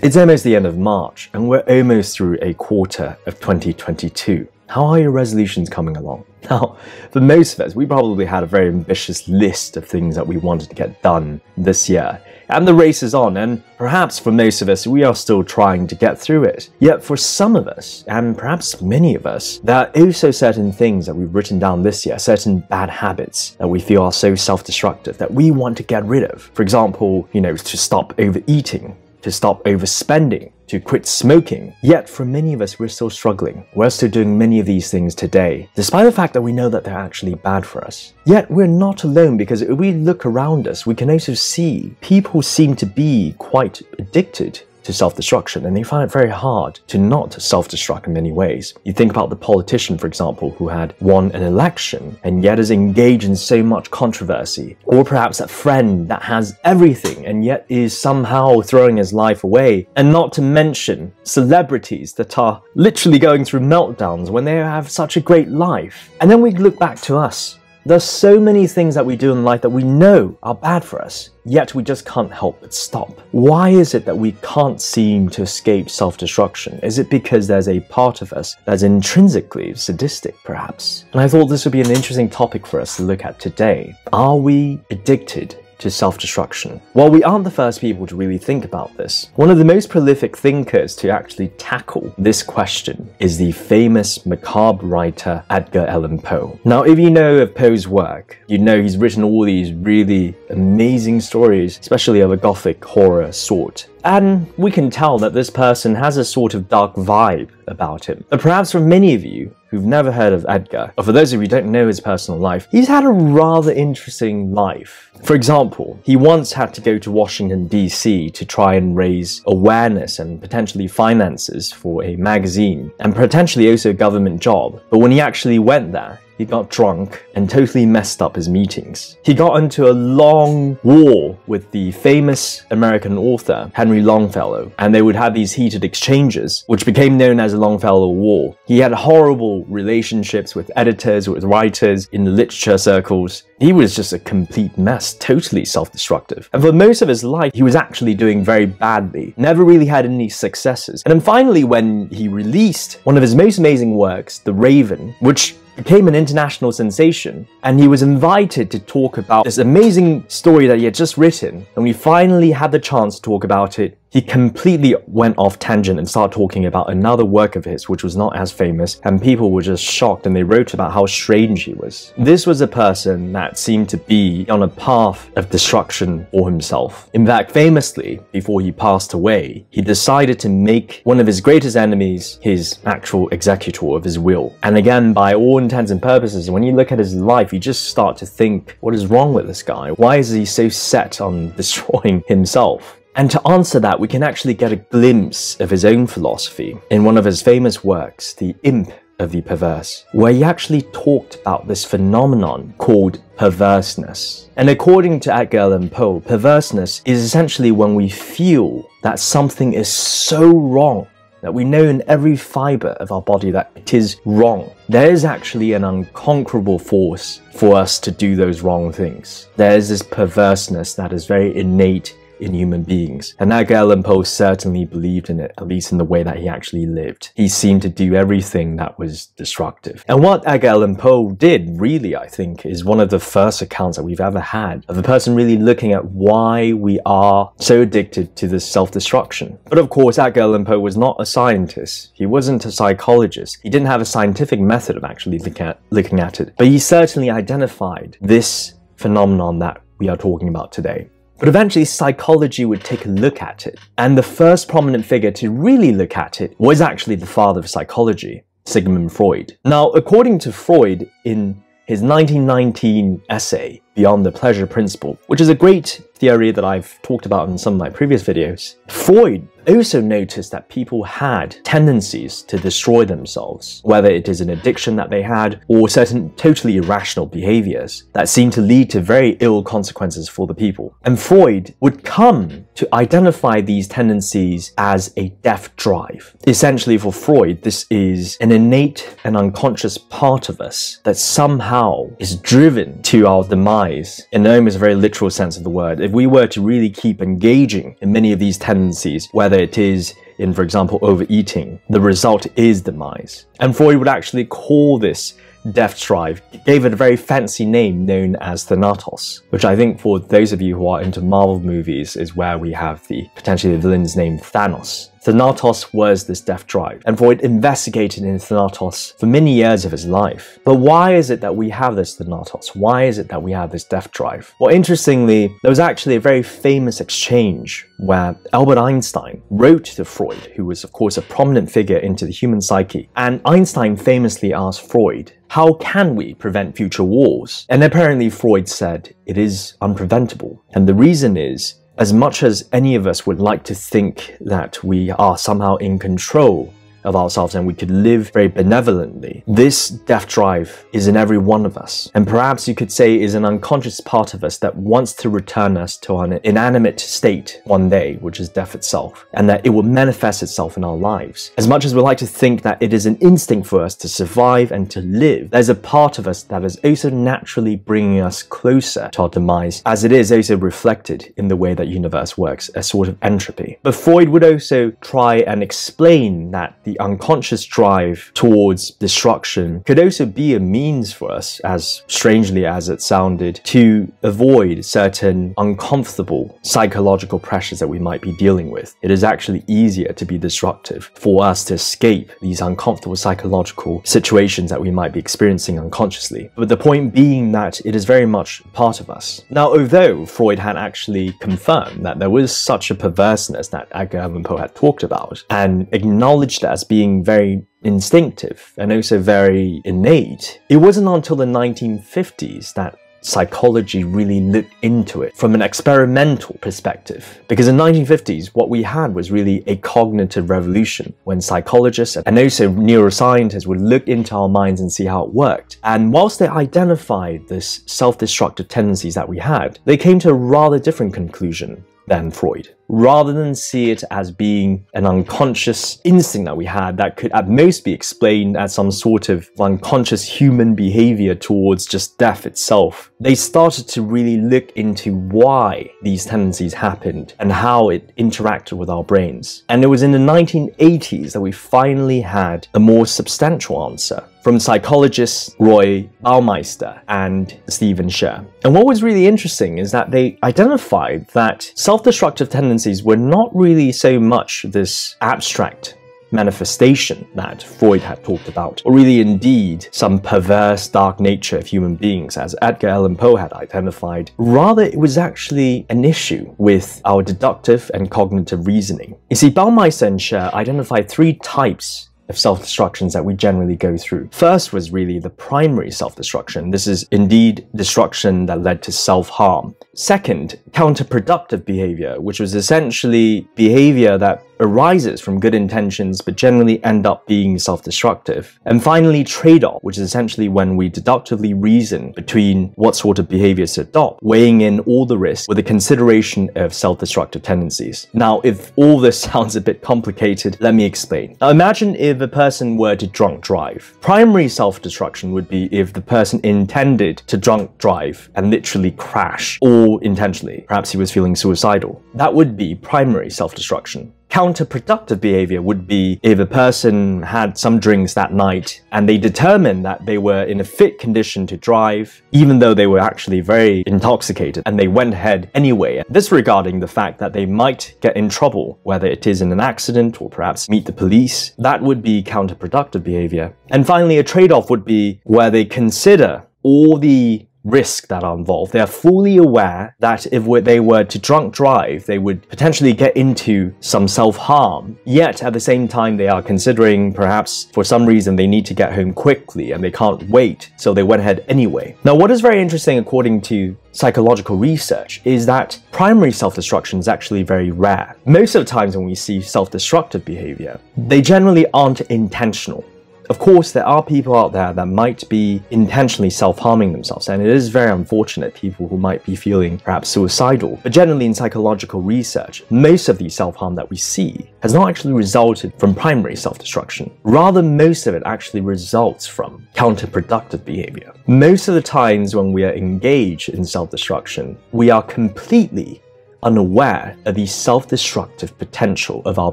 It's almost the end of March, and we're almost through a quarter of 2022. How are your resolutions coming along? Now, for most of us, we probably had a very ambitious list of things that we wanted to get done this year. And the race is on, and perhaps for most of us, we are still trying to get through it. Yet for some of us, and perhaps many of us, there are oh also certain things that we've written down this year, certain bad habits that we feel are so self destructive that we want to get rid of. For example, you know, to stop overeating, to stop overspending, to quit smoking. Yet, for many of us, we're still struggling. We're still doing many of these things today, despite the fact that we know that they're actually bad for us. Yet, we're not alone because if we look around us, we can also see people seem to be quite addicted to self destruction, and they find it very hard to not self destruct in many ways. You think about the politician, for example, who had won an election and yet is engaged in so much controversy, or perhaps that friend that has everything and yet is somehow throwing his life away, and not to mention celebrities that are literally going through meltdowns when they have such a great life. And then we look back to us there's so many things that we do in life that we know are bad for us, yet we just can't help but stop. Why is it that we can't seem to escape self destruction? Is it because there's a part of us that's intrinsically sadistic, perhaps? And I thought this would be an interesting topic for us to look at today. Are we addicted to self destruction? While we aren't the first people to really think about this. One of the most prolific thinkers to actually tackle this question is the famous macabre writer Edgar Allan Poe. Now, if you know of Poe's work, you know he's written all these really amazing stories, especially of a gothic horror sort. And we can tell that this person has a sort of dark vibe about him. But perhaps for many of you who've never heard of Edgar, or for those of you who don't know his personal life, he's had a rather interesting life. For example, he once had to go to Washington, D.C. to try and raise awareness and potentially finances for a magazine, and potentially also a government job. But when he actually went there, he got drunk and totally messed up his meetings. He got into a long war with the famous American author Henry Longfellow, and they would have these heated exchanges, which became known as the Longfellow War. He had horrible relationships with editors, with writers in the literature circles. He was just a complete mess, totally self destructive. And for most of his life, he was actually doing very badly, never really had any successes. And then finally, when he released one of his most amazing works, The Raven, which became an international sensation, and he was invited to talk about this amazing story that he had just written. And we finally had the chance to talk about it he completely went off tangent and started talking about another work of his which was not as famous and people were just shocked and they wrote about how strange he was. This was a person that seemed to be on a path of destruction for himself. In fact, famously, before he passed away, he decided to make one of his greatest enemies his actual executor of his will. And again, by all intents and purposes, when you look at his life, you just start to think, what is wrong with this guy? Why is he so set on destroying himself? And to answer that, we can actually get a glimpse of his own philosophy in one of his famous works, The Imp of the Perverse, where he actually talked about this phenomenon called perverseness. And according to Edgar Allan Poe, perverseness is essentially when we feel that something is so wrong that we know in every fiber of our body that it is wrong. There is actually an unconquerable force for us to do those wrong things. There is this perverseness that is very innate in human beings. And Edgar Allan Poe certainly believed in it, at least in the way that he actually lived. He seemed to do everything that was destructive. And what Edgar Allan Poe did, really, I think, is one of the first accounts that we've ever had of a person really looking at why we are so addicted to this self-destruction. But of course, Edgar Allan Poe was not a scientist. He wasn't a psychologist. He didn't have a scientific method of actually at, looking at it. But he certainly identified this phenomenon that we are talking about today. But eventually, psychology would take a look at it. And the first prominent figure to really look at it was actually the father of psychology, Sigmund Freud. Now, according to Freud, in his 1919 essay, Beyond the Pleasure Principle, which is a great theory that I've talked about in some of my previous videos, Freud also noticed that people had tendencies to destroy themselves, whether it is an addiction that they had or certain totally irrational behaviors that seemed to lead to very ill consequences for the people. And Freud would come to identify these tendencies as a death drive. Essentially, for Freud, this is an innate and unconscious part of us that somehow is driven to our demise demise, in almost a very literal sense of the word, if we were to really keep engaging in many of these tendencies, whether it is in, for example, overeating, the result is demise. And Freud would actually call this death drive, gave it a very fancy name known as Thanatos, which I think for those of you who are into Marvel movies is where we have the potentially the villain's name Thanos. Thanatos was this death drive, and Freud investigated in Thanatos for many years of his life. But why is it that we have this Thanatos? Why is it that we have this death drive? Well, interestingly, there was actually a very famous exchange where Albert Einstein wrote to Freud, who was, of course, a prominent figure into the human psyche, and Einstein famously asked Freud, How can we prevent future wars? And apparently, Freud said, It is unpreventable. And the reason is as much as any of us would like to think that we are somehow in control of ourselves and we could live very benevolently. This death drive is in every one of us, and perhaps you could say is an unconscious part of us that wants to return us to an inanimate state one day, which is death itself, and that it will manifest itself in our lives. As much as we like to think that it is an instinct for us to survive and to live, there's a part of us that is also naturally bringing us closer to our demise, as it is also reflected in the way that universe works, a sort of entropy. But Freud would also try and explain that the unconscious drive towards destruction could also be a means for us, as strangely as it sounded, to avoid certain uncomfortable psychological pressures that we might be dealing with. It is actually easier to be disruptive for us to escape these uncomfortable psychological situations that we might be experiencing unconsciously. But the point being that it is very much part of us. Now, although Freud had actually confirmed that there was such a perverseness that Edgar Allan Poe had talked about and acknowledged as being very instinctive and also very innate. It wasn't until the 1950s that psychology really looked into it from an experimental perspective. Because in the 1950s, what we had was really a cognitive revolution when psychologists and also neuroscientists would look into our minds and see how it worked. And whilst they identified this self-destructive tendencies that we had, they came to a rather different conclusion than Freud rather than see it as being an unconscious instinct that we had that could at most be explained as some sort of unconscious human behavior towards just death itself. They started to really look into why these tendencies happened and how it interacted with our brains. And it was in the 1980s that we finally had a more substantial answer from psychologists Roy Baumeister and Stephen Scher. And what was really interesting is that they identified that self-destructive tendencies were not really so much this abstract manifestation that Freud had talked about, or really indeed some perverse dark nature of human beings as Edgar Allan Poe had identified. Rather, it was actually an issue with our deductive and cognitive reasoning. You see, Baumeister and Scher identified three types of self-destructions that we generally go through. First was really the primary self-destruction. This is indeed destruction that led to self-harm. Second, counterproductive behavior, which was essentially behavior that arises from good intentions but generally end up being self-destructive. And finally, trade-off, which is essentially when we deductively reason between what sort of behaviors to adopt, weighing in all the risks with a consideration of self-destructive tendencies. Now, if all this sounds a bit complicated, let me explain. Now, imagine if a person were to drunk drive. Primary self-destruction would be if the person intended to drunk drive and literally crash, or intentionally. Perhaps he was feeling suicidal. That would be primary self-destruction counterproductive behavior would be if a person had some drinks that night and they determined that they were in a fit condition to drive, even though they were actually very intoxicated, and they went ahead anyway, disregarding the fact that they might get in trouble, whether it is in an accident or perhaps meet the police. That would be counterproductive behavior. And finally, a trade-off would be where they consider all the risk that are involved. They are fully aware that if they were to drunk drive, they would potentially get into some self-harm. Yet at the same time, they are considering perhaps for some reason they need to get home quickly and they can't wait, so they went ahead anyway. Now, what is very interesting according to psychological research is that primary self-destruction is actually very rare. Most of the times when we see self-destructive behavior, they generally aren't intentional Of course, there are people out there that might be intentionally self harming themselves, and it is very unfortunate people who might be feeling perhaps suicidal. But generally, in psychological research, most of the self harm that we see has not actually resulted from primary self destruction. Rather, most of it actually results from counterproductive behavior. Most of the times when we are engaged in self destruction, we are completely unaware of the self-destructive potential of our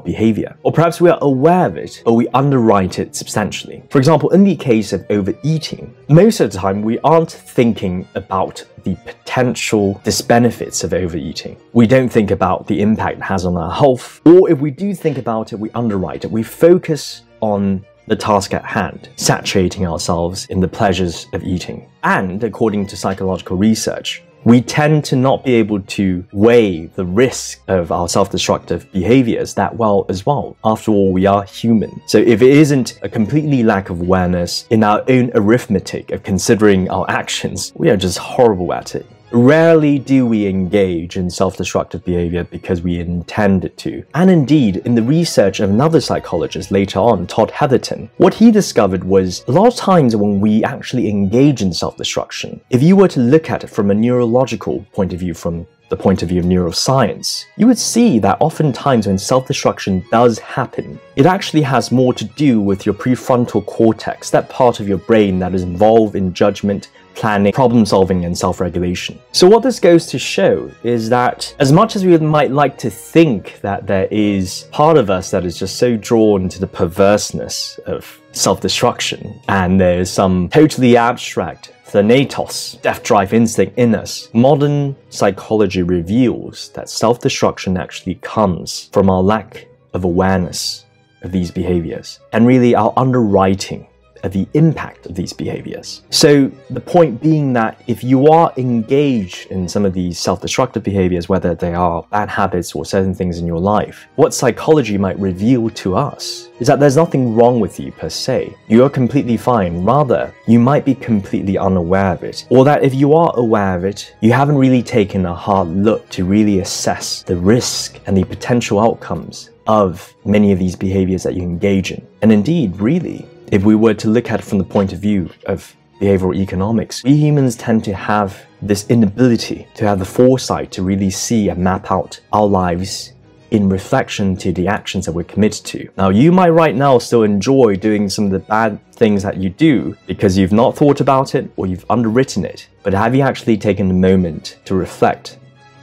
behavior. Or perhaps we are aware of it, but we underwrite it substantially. For example, in the case of overeating, most of the time we aren't thinking about the potential disbenefits of overeating. We don't think about the impact it has on our health, or if we do think about it, we underwrite it. We focus on the task at hand, saturating ourselves in the pleasures of eating. And according to psychological research, we tend to not be able to weigh the risk of our self-destructive behaviors that well as well. After all, we are human. So if it isn't a completely lack of awareness in our own arithmetic of considering our actions, we are just horrible at it. Rarely do we engage in self-destructive behavior because we intend it to. And indeed, in the research of another psychologist later on, Todd Heatherton, what he discovered was a lot of times when we actually engage in self-destruction, if you were to look at it from a neurological point of view, from the point of view of neuroscience, you would see that oftentimes when self destruction does happen, it actually has more to do with your prefrontal cortex, that part of your brain that is involved in judgment, planning, problem solving, and self regulation. So, what this goes to show is that as much as we might like to think that there is part of us that is just so drawn to the perverseness of self destruction, and there's some totally abstract Thanatos, death drive instinct in us. Modern psychology reveals that self destruction actually comes from our lack of awareness of these behaviors and really our underwriting the impact of these behaviors. So the point being that if you are engaged in some of these self-destructive behaviors, whether they are bad habits or certain things in your life, what psychology might reveal to us is that there's nothing wrong with you per se. You are completely fine. Rather, you might be completely unaware of it. Or that if you are aware of it, you haven't really taken a hard look to really assess the risk and the potential outcomes of many of these behaviors that you engage in. And indeed, really, if we were to look at it from the point of view of behavioral economics, we humans tend to have this inability to have the foresight to really see and map out our lives in reflection to the actions that we're committed to. Now, you might right now still enjoy doing some of the bad things that you do because you've not thought about it or you've underwritten it, but have you actually taken a moment to reflect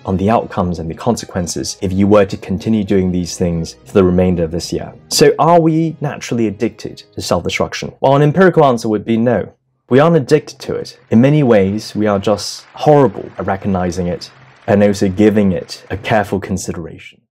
on the outcomes and the consequences if you were to continue doing these things for the remainder of this year. So, are we naturally addicted to self destruction? Well, an empirical answer would be no. We aren't addicted to it. In many ways, we are just horrible at recognizing it and also giving it a careful consideration.